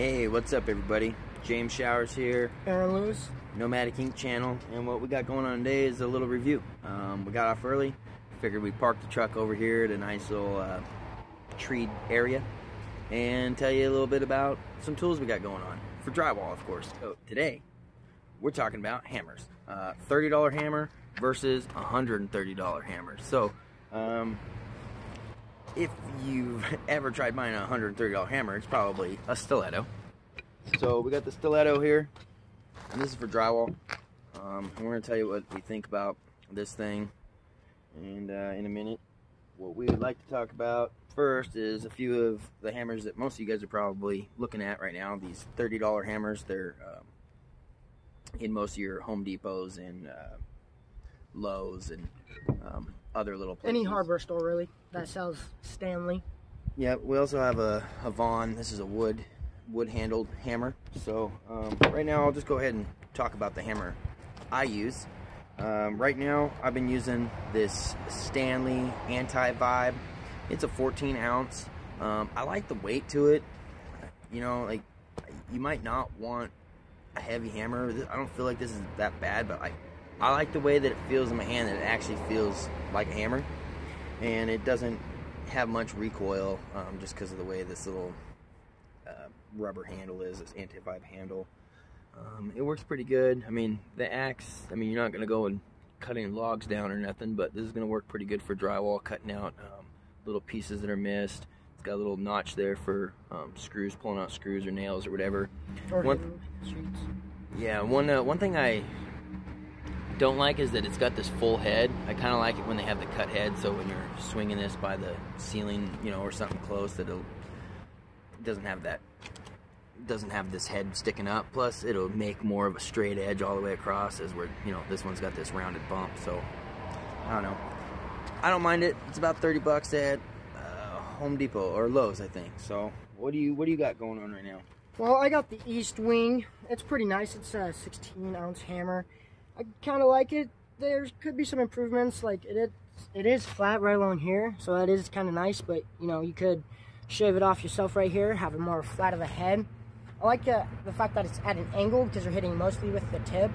Hey, what's up, everybody? James Showers here, Aaron Lewis. Nomadic Ink channel, and what we got going on today is a little review. Um, we got off early, figured we parked the truck over here at a nice little uh, treed area, and tell you a little bit about some tools we got going on for drywall, of course. So today, we're talking about hammers. Uh, $30 hammer versus $130 hammer. So, um, if you've ever tried buying a $130 hammer, it's probably a stiletto. So we got the stiletto here, and this is for drywall. Um, and we're gonna tell you what we think about this thing, and uh, in a minute, what we would like to talk about first is a few of the hammers that most of you guys are probably looking at right now. These $30 hammers, they're um, in most of your Home Depots and uh, Lowe's and um, other little places. Any hardware store really that sells Stanley. Yeah, we also have a, a Vaughan. This is a wood wood handled hammer. So um, right now I'll just go ahead and talk about the hammer I use. Um, right now I've been using this Stanley Anti-Vibe. It's a 14 ounce. Um, I like the weight to it. You know, like you might not want a heavy hammer. I don't feel like this is that bad, but I, I like the way that it feels in my hand. That it actually feels like a hammer, and it doesn't have much recoil um, just because of the way this little uh, rubber handle is, this anti-vibe handle. Um, it works pretty good. I mean, the axe, I mean, you're not going to go and cutting logs down or nothing, but this is going to work pretty good for drywall, cutting out um, little pieces that are missed. It's got a little notch there for um, screws, pulling out screws or nails or whatever. Or One- Yeah, one uh, one thing I don't like is that it's got this full head. I kind of like it when they have the cut head, so when you're swinging this by the ceiling, you know, or something close, that it'll it doesn't have that doesn't have this head sticking up. Plus, it'll make more of a straight edge all the way across, as where you know this one's got this rounded bump. So I don't know. I don't mind it. It's about thirty bucks at uh, Home Depot or Lowe's, I think. So what do you what do you got going on right now? Well, I got the Estwing. It's pretty nice. It's a 16 ounce hammer. I kind of like it. There could be some improvements. Like it, is, it is flat right along here, so that is kind of nice. But you know, you could shave it off yourself right here, have it more flat of a head. I like uh, the fact that it's at an angle because you're hitting mostly with the tip,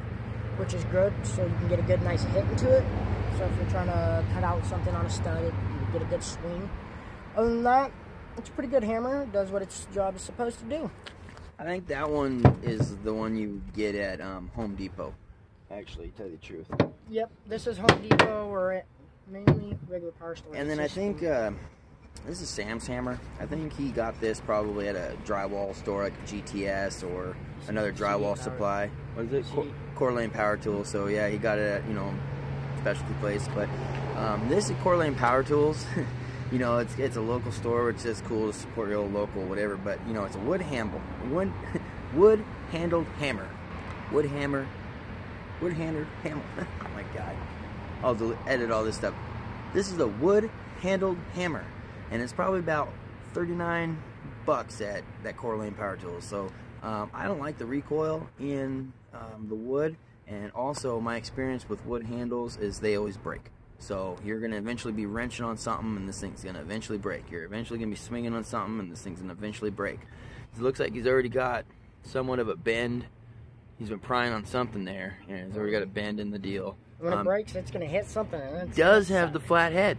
which is good. So you can get a good, nice hit into it. So if you're trying to cut out something on a stud, it, you get a good swing. Other than that, it's a pretty good hammer. It does what its job is supposed to do. I think that one is the one you get at um, Home Depot. Actually, to tell you the truth. Yep, this is Home Depot or at mainly regular power store. And then I think uh, this is Sam's hammer. I think he got this probably at a drywall store like GTS or another drywall supply. What is it? C. Cor- Coeur d'Alene Power Tools. So yeah, he got it at you know specialty place. But um, this is Coeur d'Alene Power Tools. you know, it's it's a local store. which is cool to support your local whatever. But you know, it's a wood handle, wood wood handled hammer, wood hammer, wood handled hammer. oh my god, I'll del- edit all this stuff. This is a wood handled hammer, and it's probably about 39 bucks at that Core Power Tools. So um, I don't like the recoil in um, the wood, and also my experience with wood handles is they always break. So you're gonna eventually be wrenching on something, and this thing's gonna eventually break. You're eventually gonna be swinging on something, and this thing's gonna eventually break. It looks like he's already got somewhat of a bend. He's been prying on something there, and he's already got to bend in the deal. when it Um, breaks, it's gonna hit something. Does have the flat head,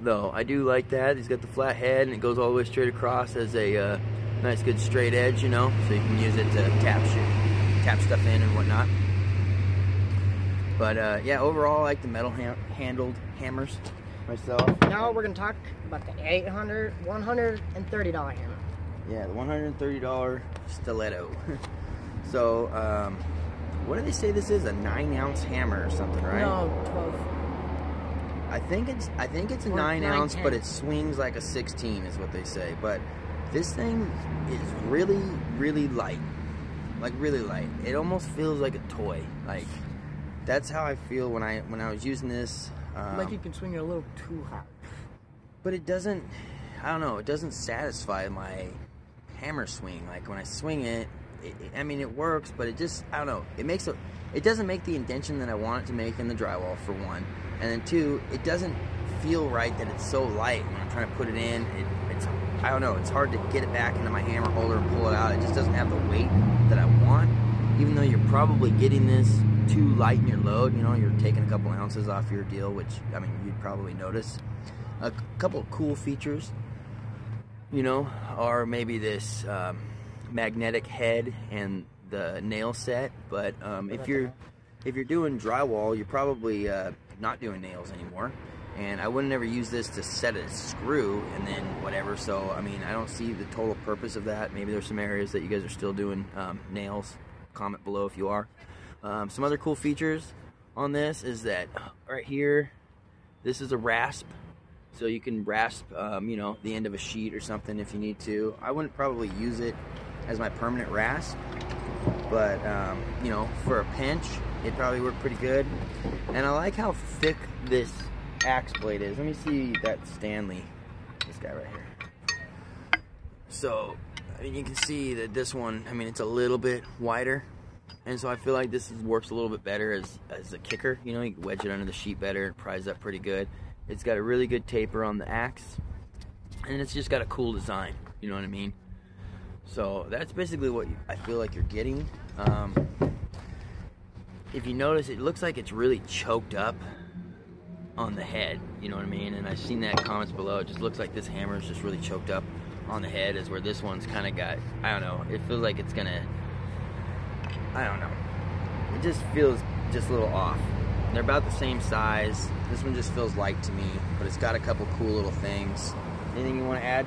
though. I do like that. He's got the flat head, and it goes all the way straight across as a uh, nice, good straight edge, you know, so you can use it to tap shit, tap stuff in and whatnot. But uh, yeah, overall, I like the metal ha- handled hammers myself. Now we're gonna talk about the 800 130 dollar hammer. Yeah, the $130 stiletto. so, um, what do they say this is? A nine ounce hammer or something, right? No, 12. I think it's I think it's a nine nine, ounce, but it swings like a sixteen, is what they say. But this thing is really, really light, like really light. It almost feels like a toy. Like that's how I feel when I when I was using this. Um, like you can swing it a little too hard. but it doesn't. I don't know. It doesn't satisfy my hammer swing. Like when I swing it- I mean, it works, but it just I don't know. It makes a. It doesn't make the intention that I want it to make in the drywall for one, and then two, it doesn't feel right that it's so light when I'm trying to put it in. It, it's I don't know, it's hard to get it back into my hammer holder and pull it out. It just doesn't have the weight that I want. Even though you're probably getting this too light in your load, you know, you're taking a couple ounces off your deal, which, I mean, you'd probably notice. A couple cool features, you know, are maybe this um, magnetic head and the nail set. But um, if you're if you're doing drywall, you're probably uh, not doing nails anymore. And I wouldn't ever use this to set a screw and then whatever. So I mean, I don't see the total purpose of that. Maybe there's some areas that you guys are still doing um, nails. Comment below if you are. Um, some other cool features on this is that right here, this is a rasp so you can rasp um, you know the end of a sheet or something if you need to i wouldn't probably use it as my permanent rasp but um, you know for a pinch it probably worked pretty good and i like how thick this axe blade is let me see that stanley this guy right here so I mean, you can see that this one i mean it's a little bit wider and so I feel like this is, works a little bit better as, as a kicker. You know, you wedge it under the sheet better, prise up pretty good. It's got a really good taper on the axe, and it's just got a cool design. You know what I mean? So that's basically what I feel like you're getting. Um, if you notice, it looks like it's really choked up on the head. You know what I mean? And I've seen that comments below. It just looks like this hammer is just really choked up on the head, is where this one's kind of got. I don't know. It feels like it's gonna. I don't know. It just feels just a little off. They're about the same size. This one just feels light to me, but it's got a couple cool little things. Anything you want to add?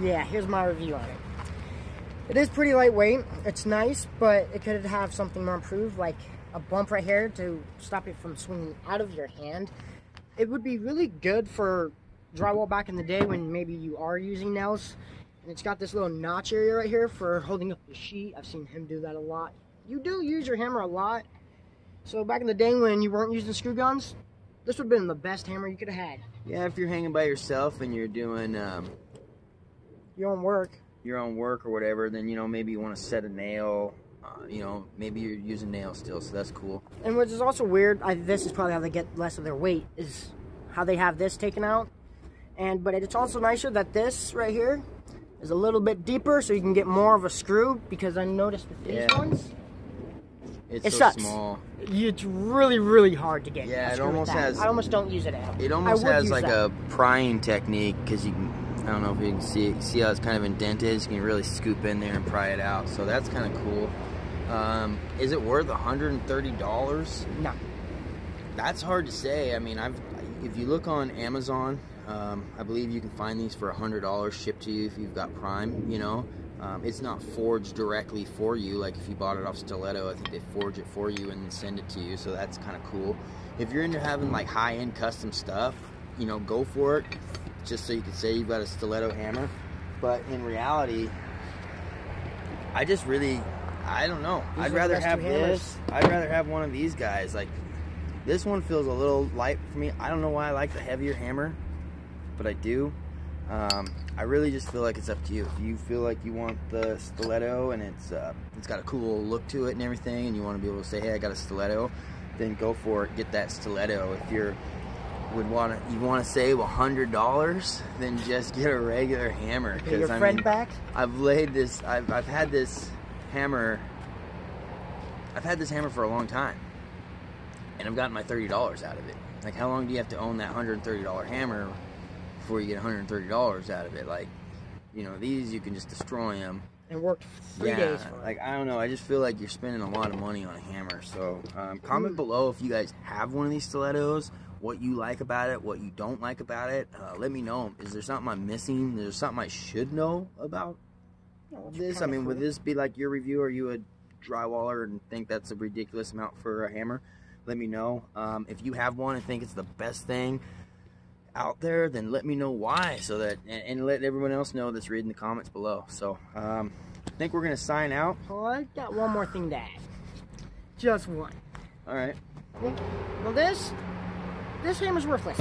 Yeah, here's my review on it. It is pretty lightweight. It's nice, but it could have something more improved, like a bump right here to stop it from swinging out of your hand. It would be really good for drywall back in the day when maybe you are using nails. And it's got this little notch area right here for holding up the sheet. I've seen him do that a lot. You do use your hammer a lot. So back in the day when you weren't using screw guns, this would have been the best hammer you could have had. Yeah, if you're hanging by yourself and you're doing um, your own work, your own work or whatever, then you know maybe you want to set a nail. Uh, you know, maybe you're using nails still, so that's cool. And which is also weird. I, this is probably how they get less of their weight is how they have this taken out. And but it's also nicer that this right here is a little bit deeper, so you can get more of a screw. Because I noticed that these Yeah. ones, It's It so sucks. small. it's really really hard to get. Yeah, it with almost has- I almost don't use it at. It almost has like that. a prying technique because you can. I don't know if you can see it see how it's kind of indented. You can really scoop in there and pry it out. So that's kind of cool. Um, is it worth $130? no. That's hard to say. I mean, I've if you look on Amazon, um, I believe you can find these for hundred dollars shipped to you if you've got Prime. You know, um, it's not forged directly for you. Like if you bought it off Stiletto, I think they forge it for you and then send it to you. So that's kind of cool. If you're into having like high end custom stuff, you know, go for it. Just so you can say you've got a Stiletto hammer. But in reality, I just really, I don't know. These I'd rather have this. I'd rather have one of these guys. Like this one feels a little light for me. I don't know why I like the heavier hammer, but I do. Um, I really just feel like it's up to you. If you feel like you want the stiletto and it's uh, it's got a cool look to it and everything, and you want to be able to say, "Hey, I got a stiletto," then go for it. Get that stiletto. If you're would want to you want to save a hundred dollars, then just get a regular hammer. Get your I friend mean, back. I've laid this. I've I've had this hammer. I've had this hammer for a long time, and I've gotten my thirty dollars out of it. Like, how long do you have to own that hundred and thirty dollar hammer before you get one hundred and thirty dollars out of it? Like, you know, these you can just destroy them. And worked three yeah, days for it. like I don't know. I just feel like you're spending a lot of money on a hammer. So, um, comment Mm. below if you guys have one of these stilettos. What you like about it, what you don't like about it. Uh, let me know. Is there something I'm missing? Is there something I should know about this? I mean, would this be like your review? Are you a drywaller and think that's a ridiculous amount for a hammer? Let me know. Um, if you have one and think it's the best thing out there, then let me know why, so that and, and let everyone else know that's reading the comments below. So, um, I think we're gonna sign out. Oh, I got one more thing to add. Just one. All right. Well, this this hammer's worthless.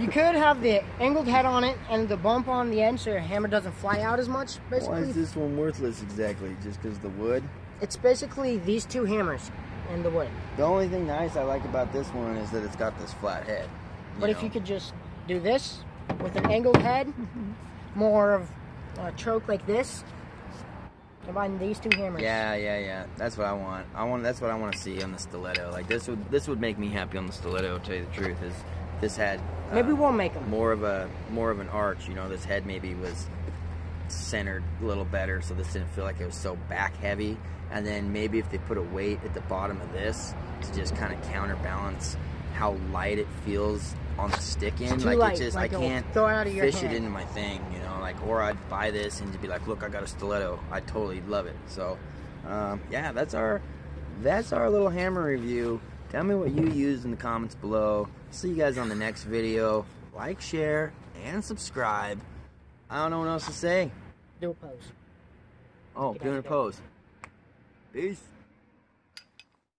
You could have the angled head on it and the bump on the end so your hammer doesn't fly out as much. basically. Why Basically, is this one worthless exactly? Just because the wood? it's basically these two hammers and the wood. The only thing nice I like about this one is that it's got this flat head. But if you could just do this with an angled head, more of a choke like this. Combine these two hammers. Yeah, yeah, yeah. That's what I want. I want. That's what I want to see on the stiletto. Like this would this would make me happy on the stiletto. To tell you the truth, is this had uh, Maybe we'll make them. more of a more of an arch. You know, this head maybe was centered a little better, so this didn't feel like it was so back heavy. And then maybe if they put a weight at the bottom of this to just kind of counterbalance how light it feels on the stick end, like light, it just like I can't throw it out of your fish hand. it into my thing, you know, like or I'd buy this and just be like, look, I got a stiletto. I totally love it. So, um, yeah, that's our that's our little hammer review. Tell me what you used in the comments below. See you guys on the next video. Like, share, and subscribe. I don't know what else to say. Do a pose. Oh, doing a pose. Peace.